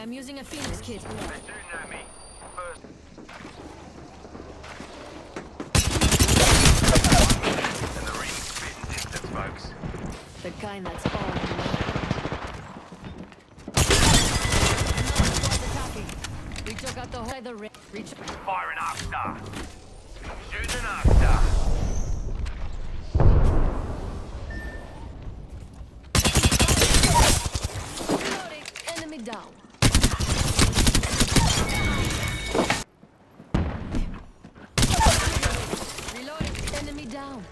I'm using a Phoenix kit. The kind that's attacking. We took out the whole. Firing. Veil.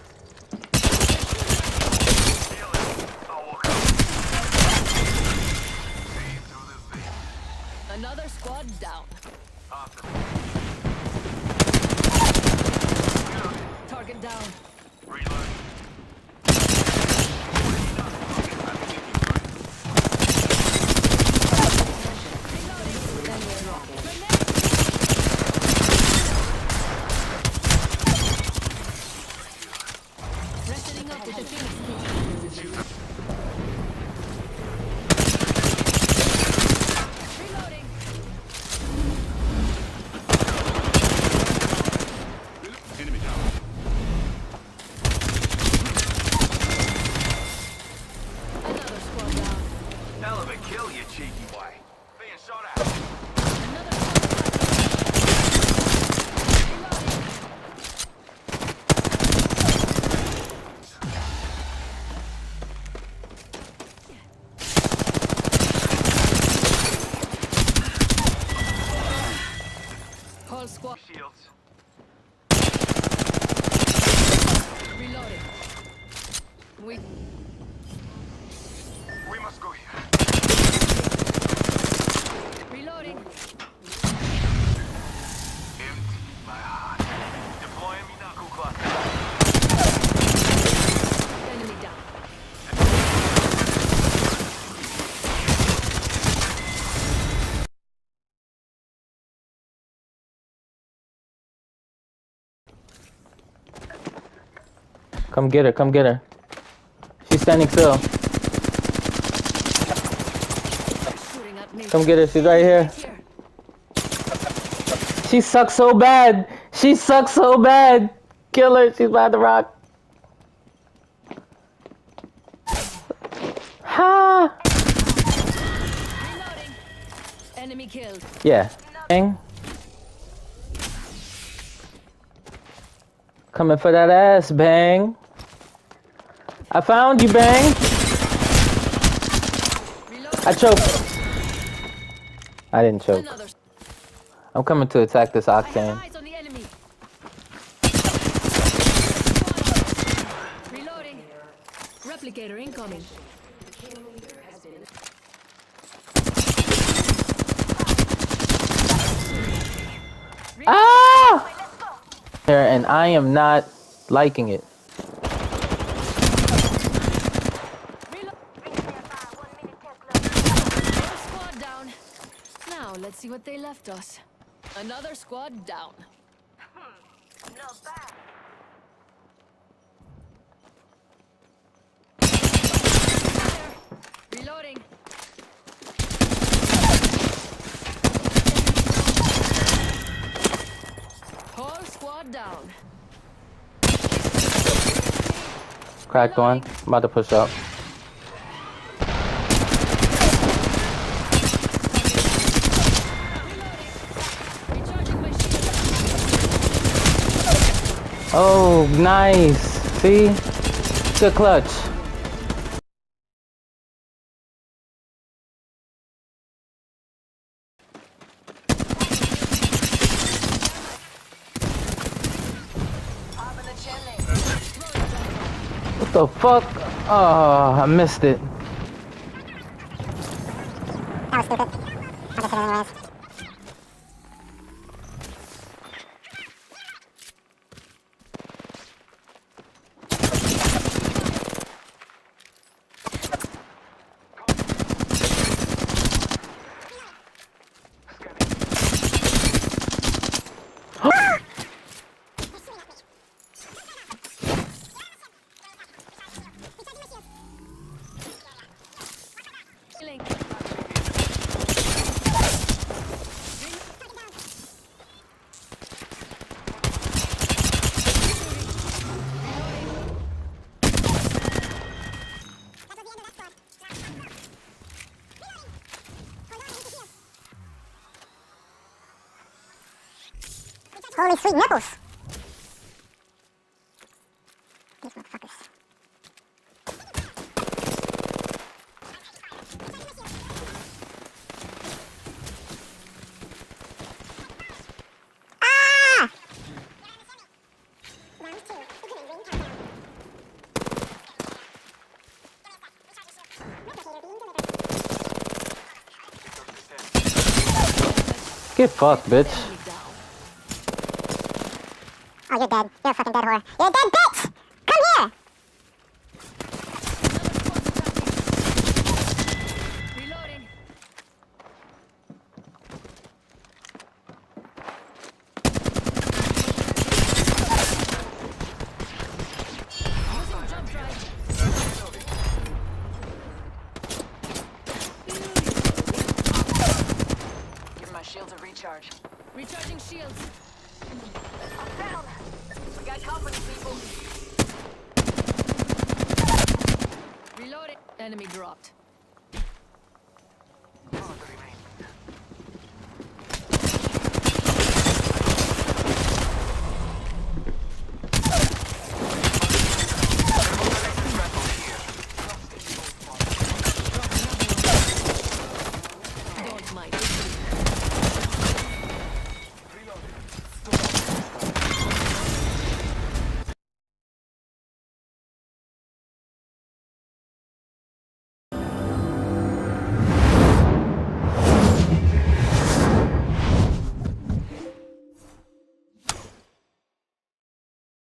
Another squad down. Awesome. Target down. Reload. Resting up with the Phoenix kit. Reloading. Enemy down. Another squad down. Hell of a kill, you cheeky boy. Being shot at. Another squad down. Reloading. Whole squad Shields. reloading. We We must go here. reloading. Come get her, come get her. She's standing still. Shooting at me. Come get her, she's right here. She sucks so bad. She sucks so bad. Kill her, she's by the rock. Ha! Enemy killed. Yeah. Bang. Coming for that ass, bang. I found you, bang. I choked. I didn't choke. I'm coming to attack this octane. eyes on the enemy. Reloading. Replicator incoming. Ah! And I am not liking it. Reload. Squad down. Now let's see what they left us. Another squad down. Reloading. Whole squad down. Cracked one. I'm about to push up. Oh, nice. See? Good clutch. What the fuck? Oh, I missed it. That was stupid. Holy sweet nipples! These motherfuckers. Ah! Get fucked, bitch. Enemy down. You're dead. You're a fucking dead whore. You're a dead bitch! Come here! Another squad's attacking. Reloading. Using jump drive. Give my shields a recharge. Recharging shields. Down! We got company, people. Reloading. Enemy dropped.